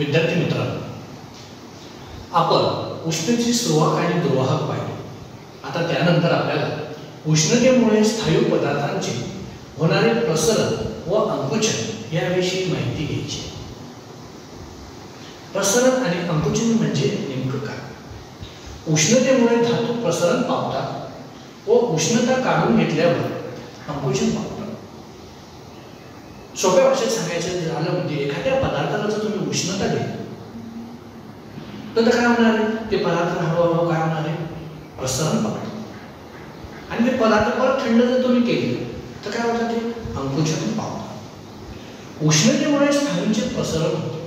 विद्यार्थी मित्रांनो आपण उष्णतेची सुरुवात आणि दुर्वाहक पाहिली. आता त्यानंतर आपल्याला उष्णतेमुळे स्थायू पदार्थांचे होणारे प्रसरण व अंकुचन याविषयी माहिती घ्यायची प्रसरण आणि अंकुचन म्हणजे नेमकं काय? उष्णतेमुळे धातू प्रसरण पावतात व उष्णता काढून घेतल्यावर अंकुचन पावतात. सोप्या भाषेत सांगायचं झालं म्हणजे एखाद्या पदार्थाला जर तुम्ही उष्णता दिली तर काय होणार आहे? ते पदार्थ हळूहळू काय होणार आहे? प्रसरण पावतात आणि ते पदार्थ परत थंड जर तुम्ही केले तर काय होतं ते? अंकुचन पावतात. उष्णतेमुळे स्थायूंचे प्रसरण होते.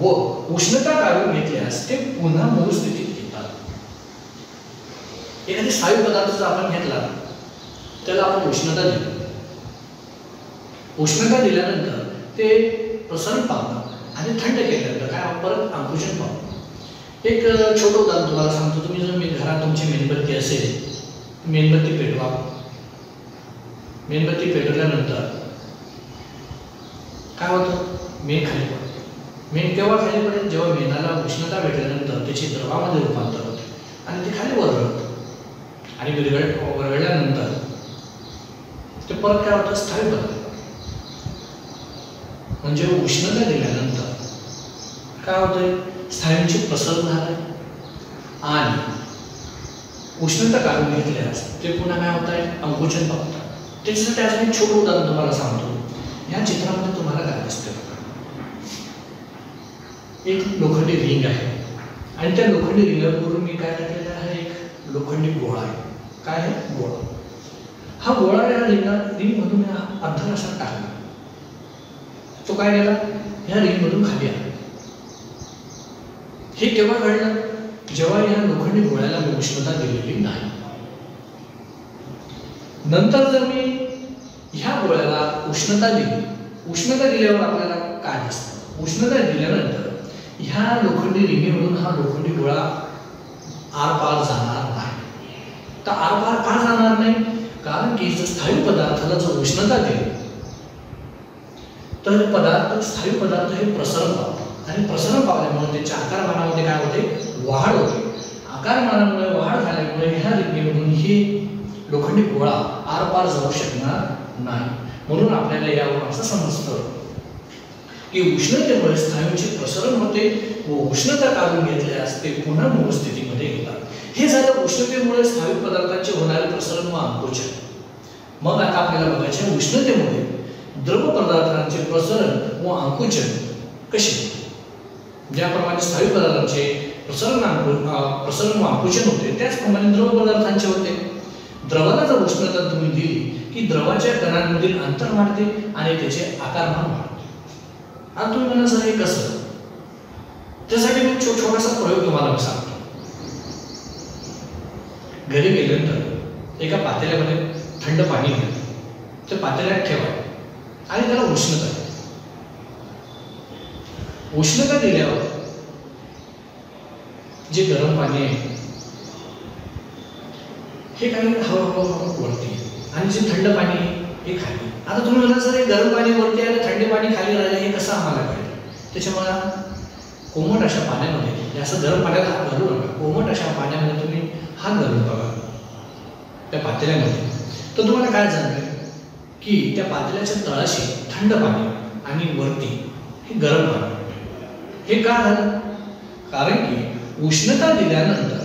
व उष्णता काढून घेतल्यास ते पुन्हा मूळ स्थितीत येतात. एखादी स्थायू पदार्थ जर आपण घेतला त्याला आपण उष्णता देतो उष्णता दिल्यानंतर ते प्रसरण पावतात आणि थंड केल्यानंतर काय परत अंकुशन पावतात एक छोटं उदाहरण तुम्हाला सांगतो. तुम्ही जर मी घरात तुमची मेणबत्ती असेल मेणबत्ती पेटवा. मेणबत्ती पेटवल्यानंतर काय होतं? मेण खाली पडते. मेण केव्हा खाली पडेल? जेव्हा मेणाला उष्णता भेटल्यानंतर त्याची द्रवामध्ये रूपांतर होते आणि ते खाली वरळतं. आणि विरघळ वरळल्यानंतर ते परत काय होतं? स्थायी पदार्थ म्हणजे उष्णता गेल्यानंतर काय होतंय? स्थायूंची प्रसरण झालं आणि उष्णता काढून घेतल्यास ते पुन्हा काय होत आहे अंकुचन पावतात त्याच्यासाठी अजून मी छोटं उदाहरण तुम्हाला सांगतो. या चित्रामध्ये तुम्हाला काय दिसतं एक लोखंडी रिंग आहे. आणि त्या लोखंडी रिंगावरून मी काय टाकलेलं आहे? एक लोखंडी गोळा आहे. काय आहे? गोळा. हा गोळा या रिंगा रिंगमधून अर्धा असा टाकला. तो काय गेला ह्या रिंगमधून खाली आला. हे केव्हा घडलं? जेव्हा या लोखंडी गोळ्याला मी उष्णता दिलेली नाही. नंतर जर मी ह्या गोळ्याला उष्णता दिली उष्णता दिल्यावर आपल्याला काय दिसतं? उष्णता दिल्यानंतर ह्या लोखंडी रिंगेमधून हा लोखंडी गोळा आरपार जाणार नाही. तर आरपार का जाणार नाही? कारण की जर स्थायू पदार्थाला जर उष्णता दिली तर पदार्थ स्थायू पदार्थ हे प्रसरण पावतात आणि प्रसरण पावल्यामुळे त्याच्या आकारमानामध्ये काय होते? वाढ होते. आकारमानामुळे वाढ झाल्यामुळे ह्या रिंगेमधून ही लोखंडी गोळा आरपार जाऊ शकणार नाही. म्हणून आपल्याला यावरून असं समजतं की उष्णतेमुळे स्थायूंचे प्रसरण होते व उष्णता काढून घेतल्यास ते पुन्हा मूळ स्थितीमध्ये येतात. हे झालं उष्णतेमुळे स्थायू पदार्थांचे होणारे प्रसरण व अंकुचन मग आता आपल्याला बघायचे आहे उष्णतेमुळे द्रव पदार्थांचे प्रसरण व आकुंचन कसे? ज्याप्रमाणे स्थायू पदार्थांचे प्रसरण प्रसरण व आकुंचन होते त्याचप्रमाणे द्रव पदार्थांचे होते. द्रवाला जर उष्णता तुम्ही दिली की द्रवाच्या कणांमधील अंतर वाढते आणि त्याचे आकारमान वाढते. आता तुम्ही म्हणा सर हे कसं? त्यासाठी मी छो छोटासा प्रयोग तुम्हाला सांगतो. घरी गेल्यानंतर एका पातेल्यामध्ये थंड पाणी घ्या. ते पातेल्यात ठेवा. आणि त्याला उष्णता उष्णता दिल्यावर जे गरम पाणी आहे हे काही हळूहळू हळू वरती आणि जे थंड पाणी हे खाली आता तुम्ही म्हणा सर हे गरम पाणी वरती आणि थंड पाणी खाली राहिलं हे कसं आम्हाला कळेल? त्याच्यामुळे कोमट अशा पाण्यामध्ये जास्त गरम पाण्यात हात घालू नका. कोमट अशा पाण्यामध्ये तुम्ही हात घालून बघा. त्या पातेल्यामध्ये. तर तुम्हाला काय जाणवेल? की त्या पातेल्याच्या तळाशी थंड पाणी आणि वरती हे गरम पाणी. हे का झालं? कारण की उष्णता दिल्यानंतर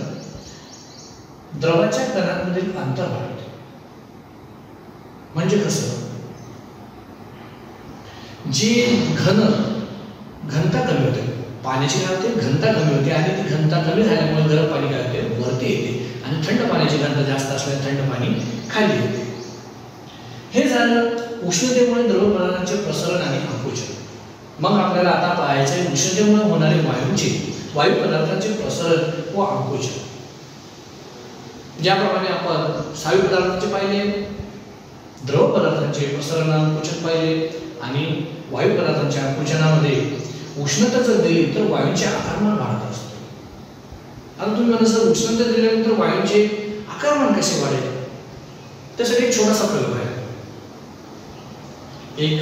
द्रवाच्या कणांमधील अंतर वाढते. म्हणजे कसं? जे घन घनता कमी होते पाण्याची काय होते घनता कमी होते आणि ती घनता कमी झाल्यामुळे गरम पाणी काय होते? वरती येते आणि थंड पाण्याची घनता जास्त असल्याने थंड पाणी खाली येते. हे झालं उष्णतेमुळे द्रवपदार्थांचे प्रसरण आणि अंकुचन मग आपल्याला आता पाहायचं आहे उष्णतेमुळे होणारे वायूचे वायू पदार्थांचे प्रसरण व अंकुचन ज्याप्रमाणे आपण सायू पदार्थांचे पाहिले द्रव पदार्थांचे प्रसरण अंकुचन पाहिले आणि वायू पदार्थांच्या अंकुचनामध्ये उष्णता जर दिली तर वायूचे आकारमान वाढत असतो. आता तुम्ही म्हणा सर उष्णता दिल्यानंतर वायूचे आकारमान कसे वाढेल? त्यासाठी एक छोटासा प्रयोग आहे. एक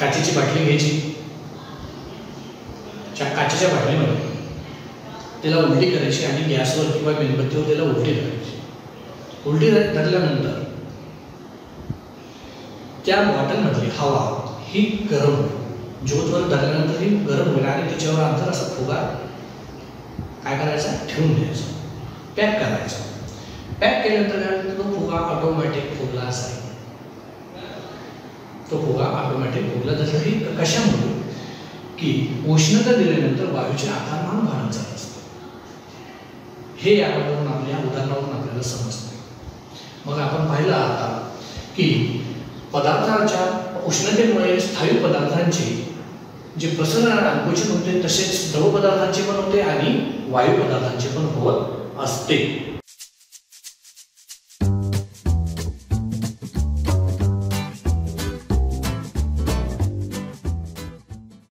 काचेची बाटली घ्यायची. त्या काचेच्या बाटलीमध्ये त्याला उलटी करायची आणि गॅसवर किंवा मेणबत्तीवर त्याला उलटी करायची. उलटी धरल्यानंतर त्या बॉटलमधली हवा ही गरम होईल. ज्योतवर धरल्यानंतर ही गरम होईल आणि तिच्यावर अंतर असा फुगा काय करायचा? ठेवून द्यायचा. पॅक करायचा. पॅक केल्यानंतर काय तो फुगा ऑटोमॅटिक फुगला असायचा. तो फुगा ऑटोमॅटिक फुगला जसं की कशामुळे? की उष्णता दिल्यानंतर वायूचे आकारमान वाढत जात असते. हे यावरून आपल्या उदाहरणावरून आपल्याला समजते. मग आपण पाहिलं आता की पदार्थाच्या उष्णतेमुळे स्थायू पदार्थांचे जे प्रसरण अंकुचित होते तसेच द्रव पदार्थांचे पण होते आणि वायू पदार्थांचे पण होत असते.